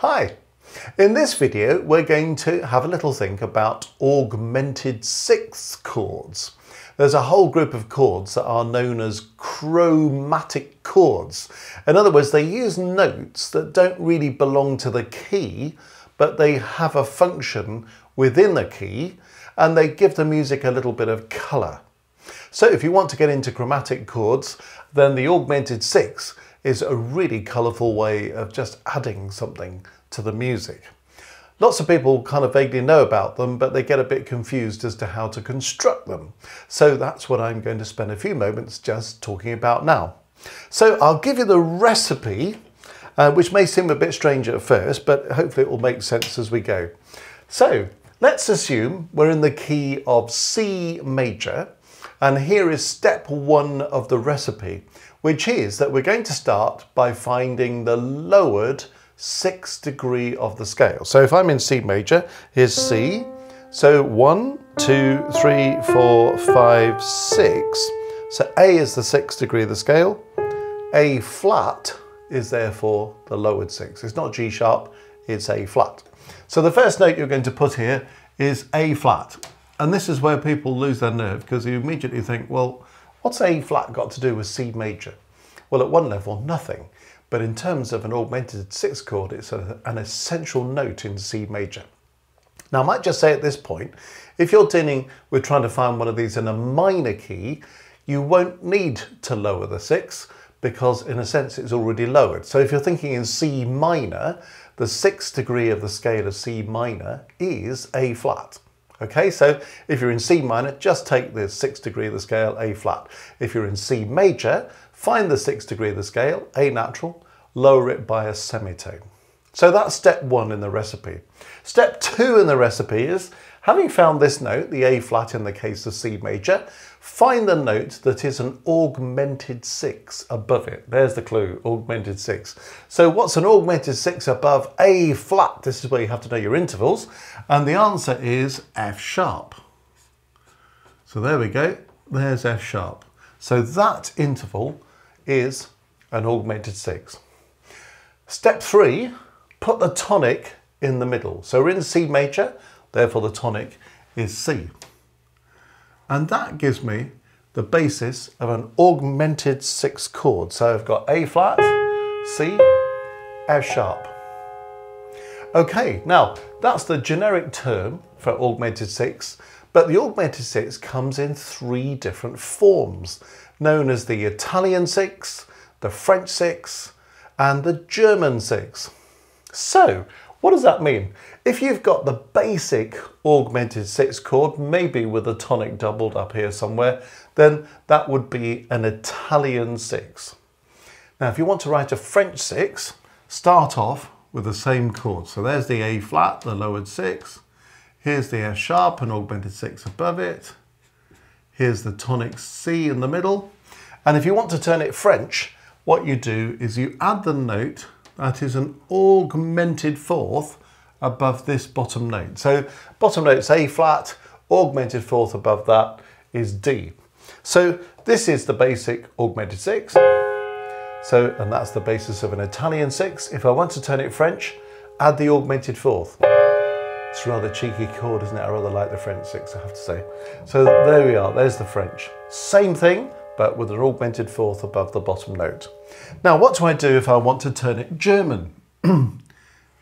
Hi! In this video we're going to have a little think about augmented sixth chords. There's a whole group of chords that are known as chromatic chords. In other words, they use notes that don't really belong to the key, but they have a function within the key and they give the music a little bit of colour. So if you want to get into chromatic chords, then the augmented six is a really colourful way of just adding something to the music. Lots of people kind of vaguely know about them, but they get a bit confused as to how to construct them. So that's what I'm going to spend a few moments just talking about now. So I'll give you the recipe, uh, which may seem a bit strange at first, but hopefully it will make sense as we go. So let's assume we're in the key of C major, and here is step one of the recipe which is that we're going to start by finding the lowered sixth degree of the scale. So if I'm in C major, here's C. So one, two, three, four, five, six. So A is the sixth degree of the scale. A flat is therefore the lowered sixth. It's not G sharp, it's A flat. So the first note you're going to put here is A flat. And this is where people lose their nerve because you immediately think, well, What's A flat got to do with C major? Well, at one level, nothing. But in terms of an augmented sixth chord, it's a, an essential note in C major. Now, I might just say at this point, if you're dealing with trying to find one of these in a minor key, you won't need to lower the sixth because in a sense it's already lowered. So if you're thinking in C minor, the sixth degree of the scale of C minor is A flat. Okay, so if you're in C minor, just take the sixth degree of the scale, A flat. If you're in C major, find the sixth degree of the scale, A natural, lower it by a semitone. So that's step one in the recipe. Step two in the recipe is, having found this note, the A flat in the case of C major, Find the note that is an augmented six above it. There's the clue, augmented six. So what's an augmented six above A flat? This is where you have to know your intervals. And the answer is F sharp. So there we go, there's F sharp. So that interval is an augmented six. Step three, put the tonic in the middle. So we're in C major, therefore the tonic is C. And that gives me the basis of an augmented six chord. So I've got A flat, C, F sharp. Okay, now that's the generic term for augmented six, but the augmented six comes in three different forms, known as the Italian six, the French six, and the German six. So what does that mean? If you've got the basic augmented six chord, maybe with a tonic doubled up here somewhere, then that would be an Italian six. Now, if you want to write a French six, start off with the same chord. So there's the A flat, the lowered six. Here's the F sharp, an augmented six above it. Here's the tonic C in the middle. And if you want to turn it French, what you do is you add the note that is an augmented fourth above this bottom note. So bottom note's A flat, augmented fourth above that is D. So this is the basic augmented six. So, and that's the basis of an Italian six. If I want to turn it French, add the augmented fourth. It's a rather cheeky chord, isn't it? I rather like the French six, I have to say. So there we are, there's the French. Same thing, but with an augmented fourth above the bottom note. Now, what do I do if I want to turn it German?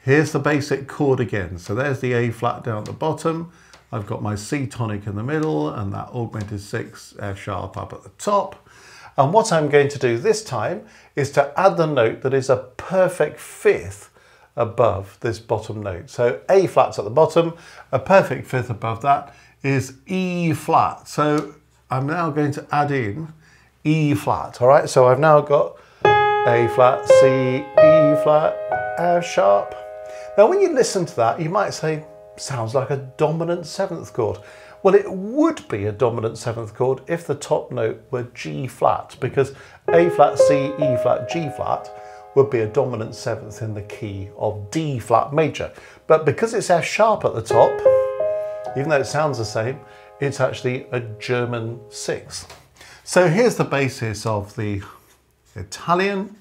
Here's the basic chord again. So there's the A flat down at the bottom. I've got my C tonic in the middle and that augmented six F sharp up at the top. And what I'm going to do this time is to add the note that is a perfect fifth above this bottom note. So A flat's at the bottom, a perfect fifth above that is E flat. So I'm now going to add in E flat, all right? So I've now got A flat, C, E flat, F sharp. Now when you listen to that, you might say, sounds like a dominant seventh chord. Well, it would be a dominant seventh chord if the top note were G flat, because A flat, C, E flat, G flat would be a dominant seventh in the key of D flat major. But because it's F sharp at the top, even though it sounds the same, it's actually a German sixth. So here's the basis of the Italian.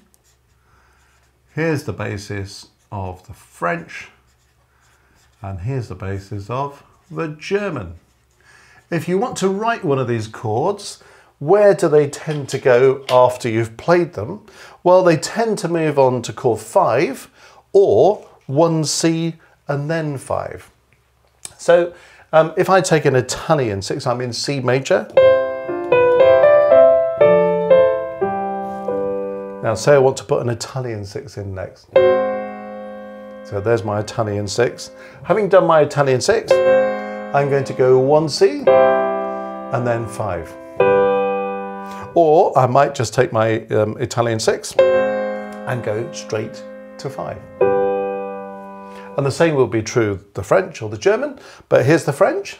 Here's the basis of the French, and here's the basis of the German. If you want to write one of these chords, where do they tend to go after you've played them? Well, they tend to move on to chord 5 or 1C and then 5. So um, if I take an Italian 6, I'm in C major. Now say I want to put an Italian 6 in next. So there's my Italian 6. Having done my Italian 6, I'm going to go 1C and then 5. Or I might just take my um, Italian 6 and go straight to 5. And the same will be true the French or the German, but here's the French.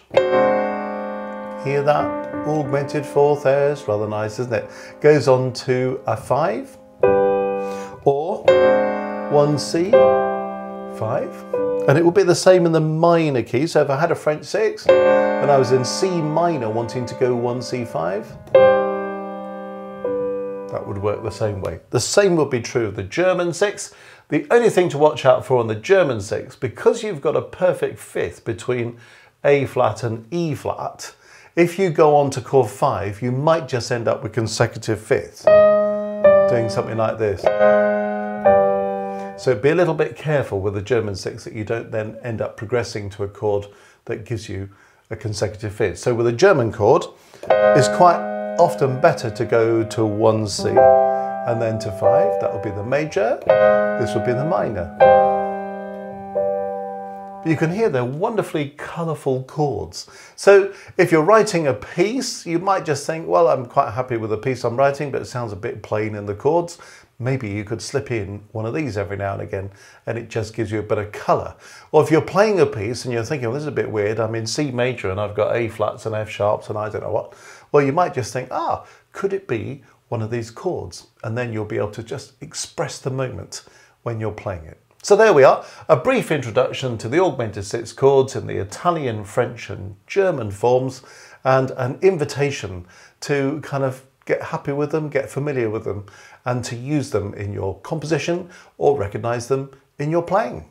Hear that augmented fourth air is rather nice, isn't it? Goes on to a 5 or 1C, 5. And it will be the same in the minor key. So if I had a French 6 and I was in C minor wanting to go 1C5, that would work the same way. The same would be true of the German six. The only thing to watch out for on the German six, because you've got a perfect fifth between A flat and E flat, if you go on to chord five, you might just end up with consecutive fifths, doing something like this. So be a little bit careful with the German six that you don't then end up progressing to a chord that gives you a consecutive fifth. So with a German chord, it's quite often better to go to 1C and then to 5. That would be the major. This would be the minor. But you can hear they're wonderfully colourful chords. So if you're writing a piece, you might just think, well, I'm quite happy with the piece I'm writing, but it sounds a bit plain in the chords. Maybe you could slip in one of these every now and again and it just gives you a bit of colour. Or if you're playing a piece and you're thinking, well, this is a bit weird, I'm in C major and I've got A flats and F sharps and I don't know what. Well, you might just think, ah, could it be one of these chords? And then you'll be able to just express the moment when you're playing it. So there we are, a brief introduction to the augmented six chords in the Italian, French and German forms and an invitation to kind of get happy with them, get familiar with them and to use them in your composition or recognize them in your playing.